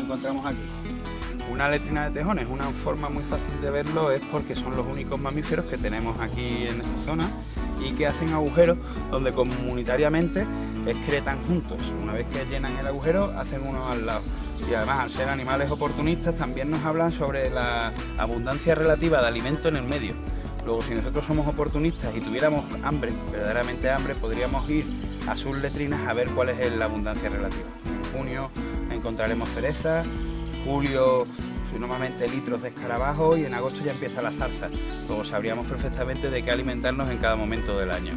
encontramos aquí. Una letrina de tejones, una forma muy fácil de verlo es porque son los únicos mamíferos que tenemos aquí en esta zona y que hacen agujeros donde comunitariamente excretan juntos. Una vez que llenan el agujero, hacen uno al lado. Y además, al ser animales oportunistas, también nos hablan sobre la abundancia relativa de alimento en el medio. Luego, si nosotros somos oportunistas y tuviéramos hambre, verdaderamente hambre, podríamos ir a sus letrinas a ver cuál es la abundancia relativa. En junio encontraremos cerezas, julio normalmente litros de escarabajo y en agosto ya empieza la zarza. Luego sabríamos perfectamente de qué alimentarnos en cada momento del año.